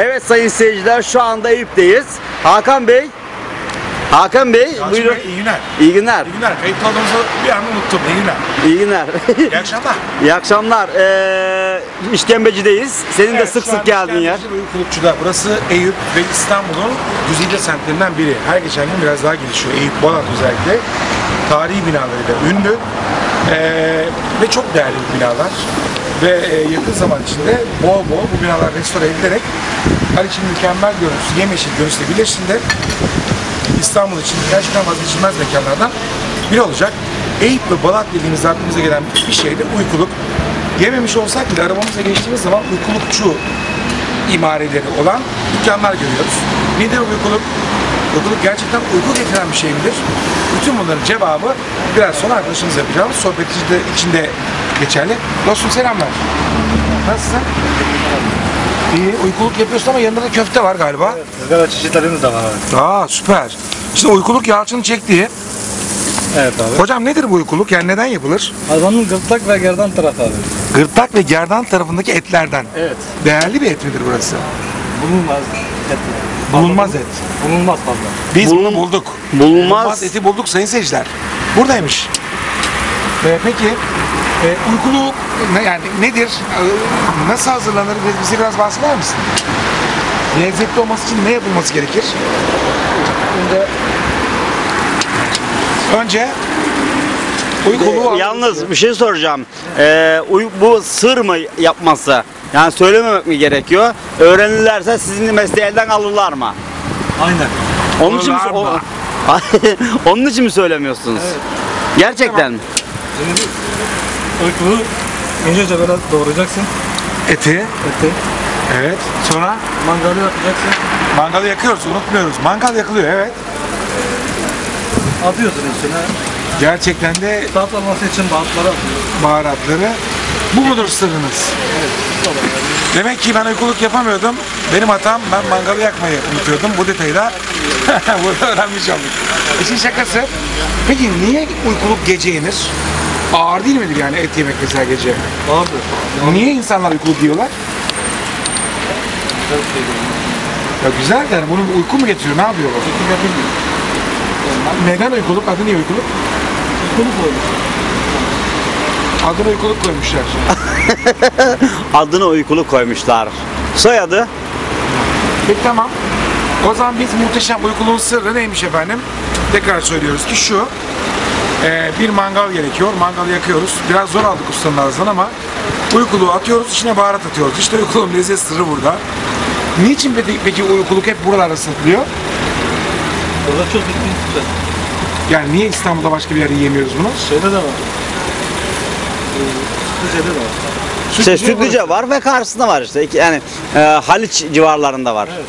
Evet sayın seyirciler şu anda Eyüp'teyiz. Hakan Bey. Hakan Bey Yalçın buyurun. Bey, iyi günler. İyi günler. İyi günler. Kayıtlı olduğumuzu bir an unuttum. İyi günler. İyi günler. İyi akşamlar. İyi akşamlar. Ee, işkembecideyiz. Senin de Evet, sık şu an sık geldiğin yer. Kulüpçü'de. Burası Eyüp ve İstanbul'un güzide semtlerinden biri. Her geçen gün biraz daha gelişiyor. Eyüp, Balat özellikle. Tarihi binalarıyla ünlü. Ee, ve çok değerli binalar. Ve e, yakın zaman içinde bol bol bu binalar restore edilerek Haliç'in mükemmel görüntüsü, yemyeşil görüntüsü birleştiğinde İstanbul için gerçekten vazgeçilmez mekanlardan biri olacak. Eyüp ve Balat dediğimiz aklımıza gelen bir şeyde uykuluk. Yememiş olsak bile arabamıza geçtiğimiz zaman uykulukçu imareleri olan dükkanlar görüyoruz. Nedir uykuluk? Uykuluk gerçekten uyku getiren bir şey midir? Bütün bunların cevabı biraz sonra arkadaşımız yapacağımız sohbet içinde, geçerli. Dostum selamlar. Nasılsın? İyi, uykuluk yapıyorsun ama yanında da köfte var galiba. Izgara çeşitlerimiz de var abi. Aa süper. İşte uykuluk Yalçın'ın çektiği. Evet abi. Hocam nedir bu uykuluk? Yani neden yapılır? Hayvanın gırtlak ve gerdan tarafı abi. Gırtlak ve gerdan tarafındaki etlerden. Evet. Değerli bir et midir burası? Bulunmaz et. Bulunmaz et. Bulunmaz fazla. Biz Bulun- bunu bulduk. Bulunmaz. eti bulduk sayın seyirciler. Buradaymış. Ee, peki e, uykuluk ne, yani nedir? Ee, Nasıl hazırlanır? Biz- Bize biraz bahseder misin? Lezzetli olması için ne yapılması gerekir? Önce Önce uykuluğu Yalnız bir şey soracağım. Ee, uy- bu sır mı yapması? Yani söylememek mi gerekiyor? Öğrenirlerse sizin mesleği elden alırlar mı? aynen. Onun için mi, Alırlar mı? o- onun için mi söylemiyorsunuz? Gerçekten mi? Şimdi uykulu ince böyle doğrayacaksın eti. eti. Evet. Sonra Mangalı yapacaksın. mangalı yakıyoruz, unutmuyoruz. Mangal yakılıyor, evet. Atıyorsun içine. Gerçekten de Tat alması için baharatları baharatları. Bu mudur sırrınız? Demek ki ben uykuluk yapamıyordum. Benim hatam ben mangalı yakmayı unutuyordum. Bu detayı da burada öğrenmiş olduk. İşin şakası. Peki niye uykuluk gece yenir? Ağır değil midir yani et yemek mesela gece? Abi. Niye insanlar uykuluk değil. Ya güzel de yani bunu uyku mu getiriyor? Ne yapayım mı? Neden uykuluk? Adı niye uykuluk? Uykulu koymuş. Adına uykuluk koymuşlar. Adını uykulu koymuşlar. Soyadı? Peki tamam. O zaman biz muhteşem uykuluğun sırrı neymiş efendim? Tekrar söylüyoruz ki şu. e, bir mangal gerekiyor. Mangalı yakıyoruz. Biraz zor aldık ustanın ağzından ama uykuluğu atıyoruz. içine baharat atıyoruz. İşte uykuluğun lezzet sırrı burada. Niçin peki, peki uykuluk hep buralarda satılıyor? Burada çok bitkin sütler. Yani niye İstanbul'da başka bir yerde yiyemiyoruz bunu? Şeyde de var. Ee, Sütlüce'de de var. İşte Sütlüce var ve karşısında var işte. İki- Yani e, Haliç civarlarında var. Evet.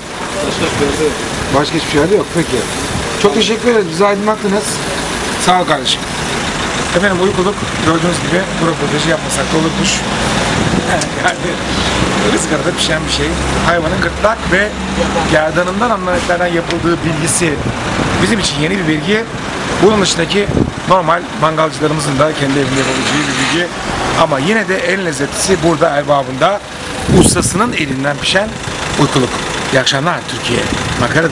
Başka yok. Hiçbir yerde yok. Peki. Çok teşekkür ederiz. Bizi aydınlattınız. Sağ ol kardeşim. Efendim uykuluk gördüğünüz gibi bu röportajı yapmasak da olurmuş. yani ızgarada pişen bir şey. Hayvanın gırtlak ve gerdanından alınan etlerden yapıldığı bilgisi bizim için yeni bir bilgi. Bunun dışındaki normal mangalcılarımızın da kendi evinde yapabileceği bir bilgi. Ama yine de en lezzetlisi burada erbabında ustasının elinden pişen uykuluk. İyi akşamlar Türkiye. Makara